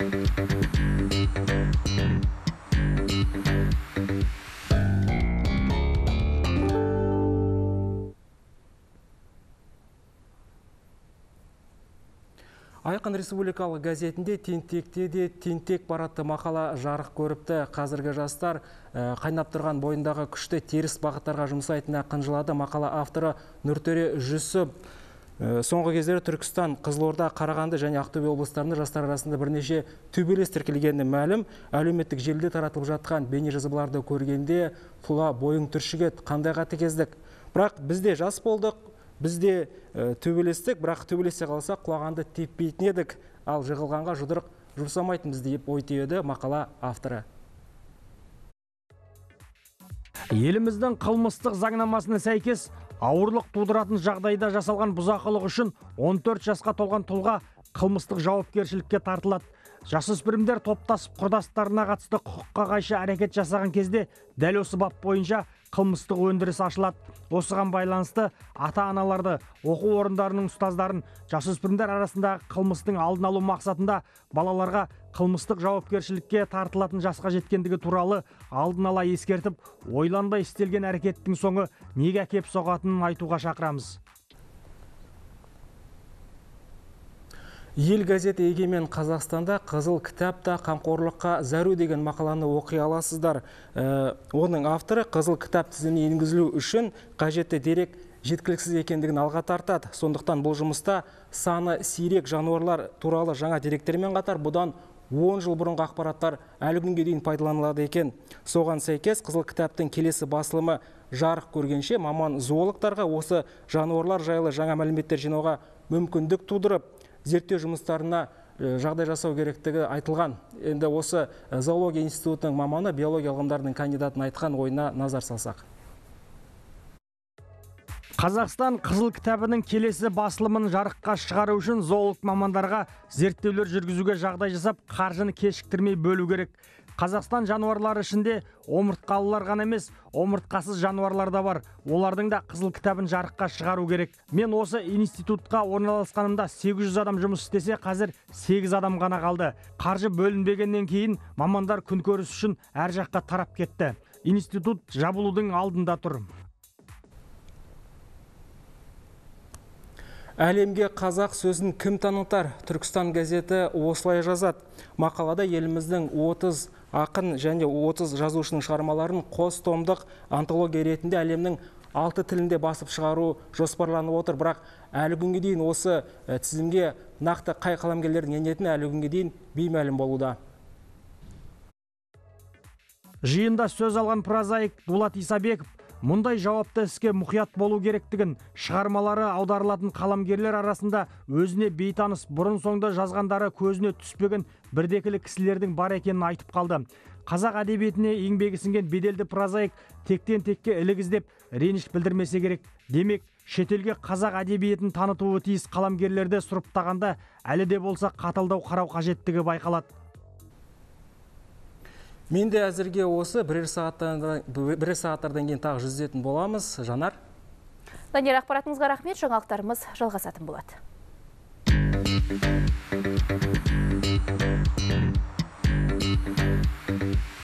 Айқын республикалық газетінде тентекте де тентек баратты мақала жарық көріпті. Қазіргі жастар ә, қайнап тұрған бойындағы күшті теріс бағыттарға жұмсайтынына қынжылады. Мақала авторы Нұртөре Жүсіп. Ә, соңғы кездері Түркістан, Қызылорда, Қарағанды және Ақтөбе облыстарында жастар арасында бірнеше төбелес тіркелгені мәлім. Әлеуметтік желіде таратылып жатқан бейнежазбаларды көргенде тұла бойың түршігеді. Қандай қатыгездік. Бірақ бізде жас болдық, бізде ә, төбелестік бірақ төбелесе қалсақ құлағанды теппейтін едік ал жығылғанға жұдырық жұмсамайтынбыз деп ой түйеді мақала авторы еліміздің қылмыстық заңнамасына сәйкес ауырлық тудыратын жағдайда жасалған бұзақылық үшін 14 жасқа толған тұлға қылмыстық жауапкершілікке тартылады. Жасөспірімдер топтасып құрдастарына қатысты құқыққа қайшы әрекет жасаған кезде дәл осы бап бойынша қылмыстық өндіріс ашылады. Осыған байланысты ата аналарды оқу орындарының ұстаздарын жасөспірімдер арасындағы қылмыстың алдын алу мақсатында балаларға қылмыстық жауапкершілікке тартылатын жасқа жеткендігі туралы алдын ала ескертіп ойланбай істелген әрекеттің соңы неге әкеп соғатынын айтуға шақырамыз. Ел газеті егемен қазақстанда қызыл кітап та қамқорлыққа зәру деген мақаланы оқи аласыздар. Ә, оның авторы қызыл кітап тізіміне енгізілу үшін қажетті дерек жеткіліксіз екендігін алға тартады. Сондықтан бұл жұмыста саны сирек жануарлар туралы жаңа деректермен қатар бұдан 10 жыл бұрынғы ақпараттар әлі күнге дейін пайдаланылады екен. Соған сәйкес қызыл кітаптың келесі басылымы жарық көргенше маман зоологтарға осы жануарлар жайлы жаңа мәліметтер жинауға мүмкіндік тудырып зерттеу жұмыстарына жағдай жасау керектігі айтылған. Енді осы зоология институтының маманы биология ғылымдарының кандидатын айтқан ойына назар салсақ. Қазақстан қызыл кітабының келесі басылымын жарыққа шығару үшін зоолог мамандарға зерттеулер жүргізуге жағдай жасап қаржыны кешіктірмей бөлу керек. Қазақстан жануарлары ішінде омыртқалылар ғана емес омыртқасыз жануарлар да бар. Олардың да қызыл кітабын жарыққа шығару керек. Мен осы институтқа орналасқанымда 800 адам жұмыс істесе қазір 8 адам ғана қалды. Қаржы бөлінбегеннен кейін мамандар күнкөріс үшін әр жаққа тарап кетті. Институт жабылудың алдында тұр. Әлемге қазақ сөзін кім танытар? Түркістан газеті осылай жазады. Мақалада еліміздің 30 ақын және 30 жазушының шығармаларын қос томдық антология ретінде әлемнің алты тілінде басып шығару жоспарланып отыр бірақ әлі күнге дейін осы тізімге нақты қай қаламгерлердің енетіні әлі күнге дейін беймәлім болуда жиында сөз алған прозаик дулат исабеков мұндай жауапты іске мұқият болу керектігін шығармалары аударылатын қаламгерлер арасында өзіне бейтаныс бұрын соңды жазғандары көзіне түспеген бірдекілі кісілердің бар екенін айтып қалды. Қазақ әдебиетіне еңбегі сіңген беделді прозаик тектен текке ілік іздеп реніш білдірмесе керек. Демек шетелге қазақ әдебиетін танытуы тиіс қаламгерлерді сұрыптағанда әлі де болса қаталдау қарау қажеттігі байқалады. Мен де әзірге осы бірер сағаттардан кейін тағы жүздетін боламыз. Жанар? Данияр ақпаратыңызға рахмет, жаңалықтарымыз жалғасатын болады.